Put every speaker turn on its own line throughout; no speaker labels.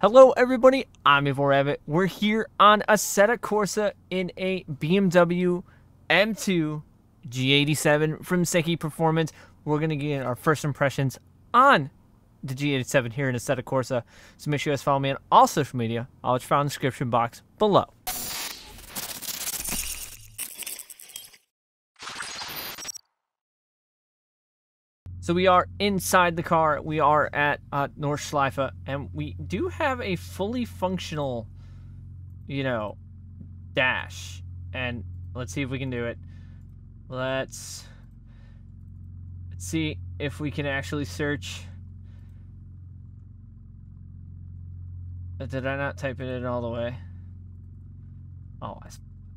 Hello everybody, I'm Evil Rabbit. We're here on Assetto Corsa in a BMW M2 G87 from Seki Performance. We're going to get our first impressions on the G87 here in Assetto Corsa. So make sure you guys follow me on all social media. I'll you find in the description box below. So we are inside the car. We are at uh, Nordschleife, and we do have a fully functional, you know, dash. And let's see if we can do it. Let's let's see if we can actually search. Uh, Did I not type it in all the way? Oh, I,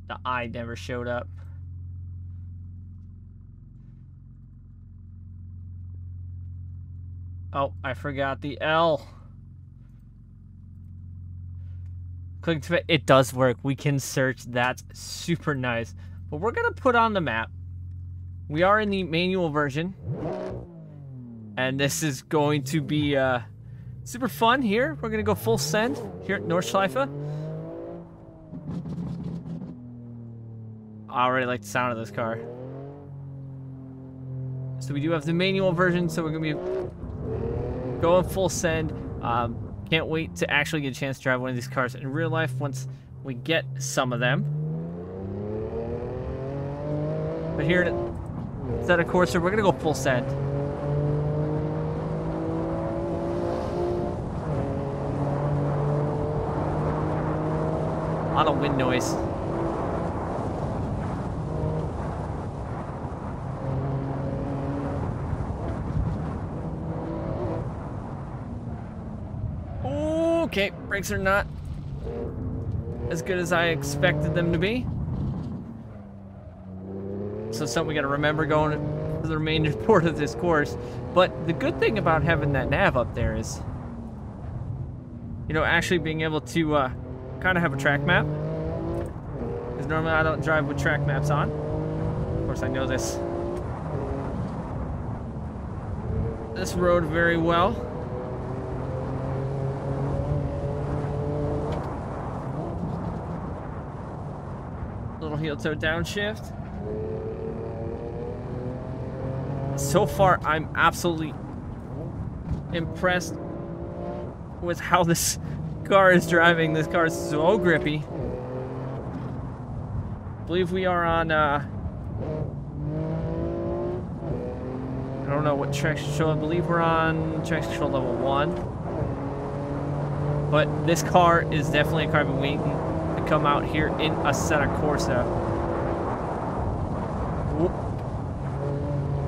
the I never showed up. Oh, I forgot the L. Click to it. It does work. We can search. That's super nice. But we're going to put on the map. We are in the manual version. And this is going to be uh, super fun here. We're going to go full send here at Nordschleife. I already like the sound of this car. So we do have the manual version, so we're going to be going full send. Um, can't wait to actually get a chance to drive one of these cars in real life once we get some of them. But here at Assetto Corsa, we're gonna go full send. A lot of wind noise. Okay, brakes are not as good as I expected them to be. So something we gotta remember going for the remainder part of this course. But the good thing about having that nav up there is, you know, actually being able to uh, kind of have a track map. Because normally I don't drive with track maps on. Of course, I know this this road very well. Little heel toe downshift. So far, I'm absolutely impressed with how this car is driving. This car is so grippy. I believe we are on, uh, I don't know what traction control. I believe we're on traction control level one. But this car is definitely a car I've been waiting to come out here in Assetto Corsa.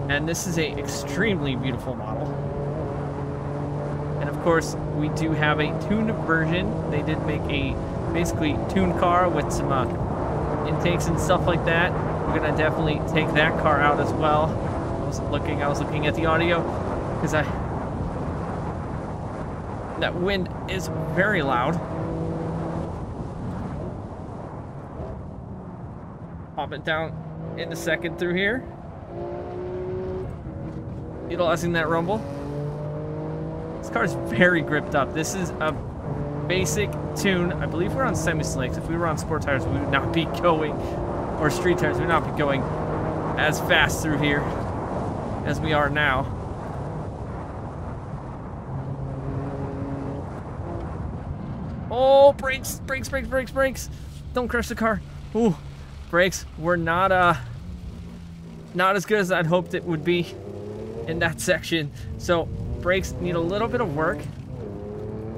And this is a extremely beautiful model. And of course, we do have a tuned version. They did make a basically tuned car with some uh, intakes and stuff like that. We're gonna definitely take that car out as well. I was looking, I was looking at the audio because I that wind is very loud. Pop it down in a second through here. Utilizing that rumble. This car is very gripped up. This is a basic tune. I believe we're on semi-slicks. If we were on sport tires, we would not be going, or street tires, we would not be going as fast through here as we are now. Oh, brakes, brakes, brakes, brakes, brakes. Don't crush the car. Ooh, brakes were not, uh, not as good as I'd hoped it would be in that section. So brakes need a little bit of work.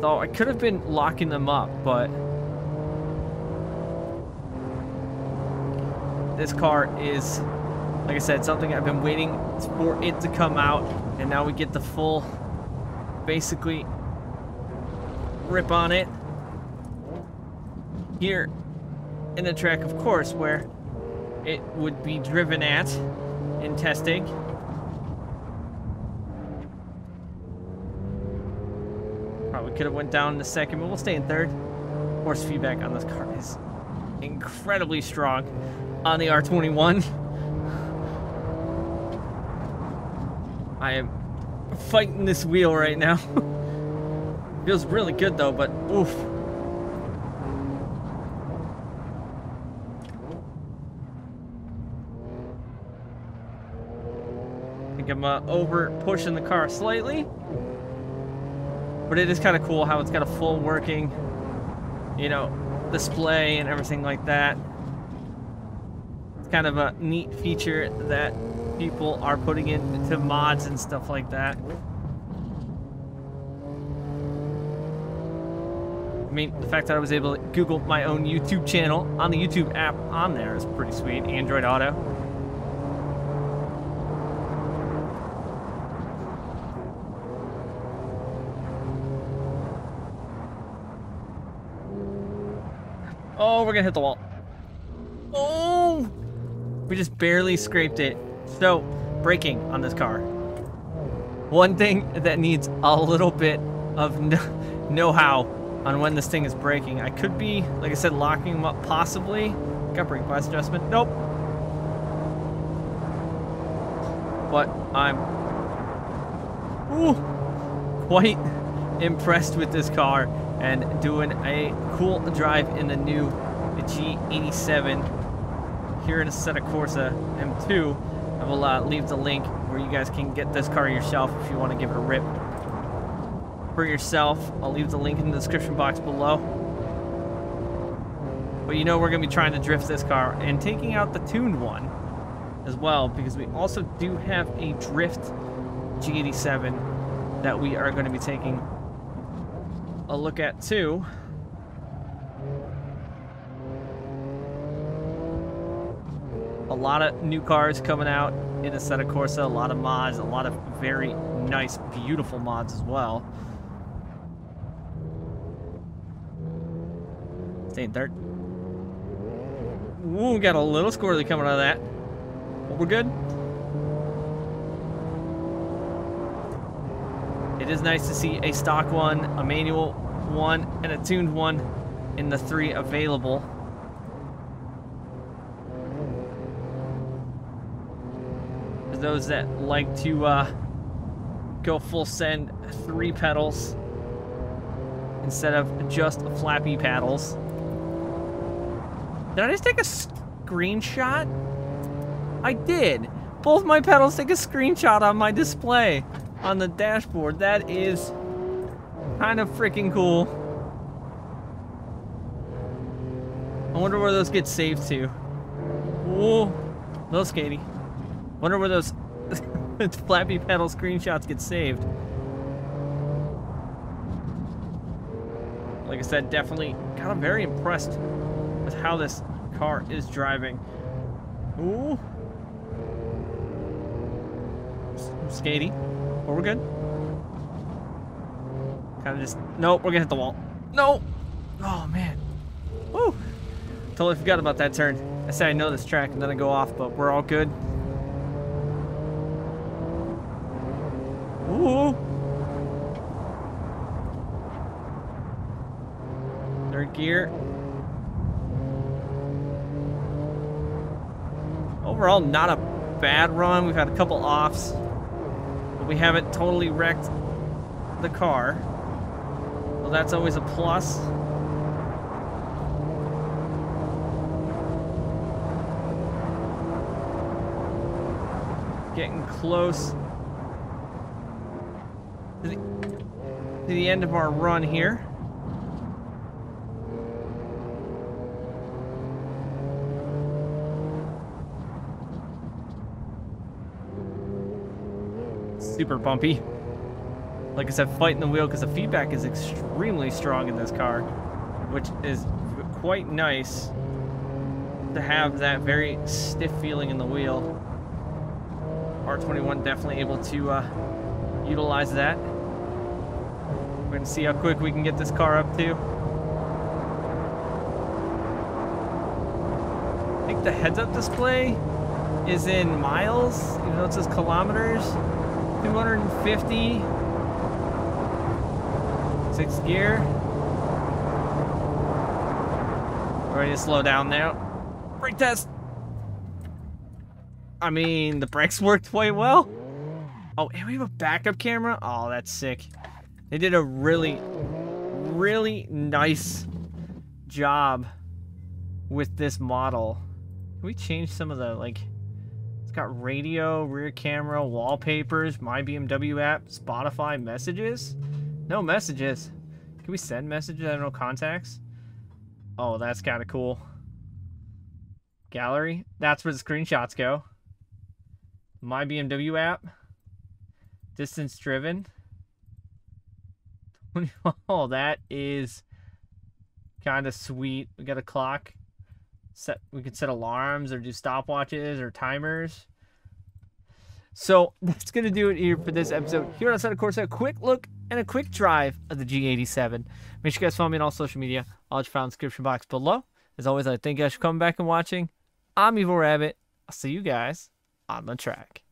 Though I could have been locking them up, but this car is, like I said, something I've been waiting for it to come out. And now we get the full, basically, rip on it here in the track, of course, where it would be driven at in testing. Probably could have went down in the second, but we'll stay in third. Force feedback on this car is incredibly strong on the R21. I am fighting this wheel right now. Feels really good though, but oof. Think I'm uh, over pushing the car slightly. But it is kind of cool how it's got a full working, you know, display and everything like that. It's kind of a neat feature that people are putting into mods and stuff like that. I mean, the fact that I was able to Google my own YouTube channel on the YouTube app on there is pretty sweet. Android Auto. We're gonna hit the wall. Oh! We just barely scraped it. So, braking on this car. One thing that needs a little bit of know-how on when this thing is braking. I could be, like I said, locking them up possibly. Got brake bias adjustment. Nope. But I'm ooh, quite impressed with this car and doing a cool drive in the new G87 here in Assetto Corsa M2. I will uh, leave the link where you guys can get this car yourself if you want to give it a rip for yourself. I'll leave the link in the description box below. But you know we're going to be trying to drift this car and taking out the tuned one as well because we also do have a drift G87 that we are going to be taking a look at too. A lot of new cars coming out in Assetto Corsa, a lot of mods, a lot of very nice, beautiful mods as well. Staying third. Ooh, got a little squirrely coming out of that. But we're good. It is nice to see a stock one, a manual one, and a tuned one in the three available. Those that like to uh, go full send three pedals instead of just flappy paddles. Did I just take a screenshot? I did. Both my pedals take a screenshot on my display on the dashboard. That is kind of freaking cool. I wonder where those get saved to. Whoa, little skatey. Wonder where those flappy pedal screenshots get saved. Like I said, definitely kind of very impressed with how this car is driving. Ooh. Skatey. But we're good. Kind of just... Nope, we're gonna hit the wall. No! Oh, man. Woo! Totally forgot about that turn. I said I know this track and then I go off, but we're all good. Ooh! Gear. Overall, not a bad run. We've had a couple offs but we haven't totally wrecked the car. Well, that's always a plus. Getting close to the, to the end of our run here. Super bumpy. Like I said, fighting the wheel because the feedback is extremely strong in this car, which is quite nice to have that very stiff feeling in the wheel. R21 definitely able to uh, utilize that. We're going to see how quick we can get this car up to. I think the heads-up display is in miles, even though it says kilometers. 250. Sixth gear. Ready to slow down now. Brake test. I mean, the brakes worked quite well. Oh, and we have a backup camera? Oh, that's sick. They did a really really nice job with this model. Can we change some of the, like, got radio, rear camera, wallpapers, my BMW app, Spotify, messages? No messages. Can we send messages? I don't know, contacts? Oh, that's kind of cool. Gallery. That's where the screenshots go. My BMW app. Distance driven. oh, that is kind of sweet. We got a clock. Set. We can set alarms or do stopwatches or timers. So that's gonna do it here for this episode. Here on Assetto Corsa, a quick look and a quick drive of the G87. Make sure you guys follow me on all social media. All you found in the description box below. As always, I thank you guys for coming back and watching. I'm Evil Rabbit. I'll see you guys on the track.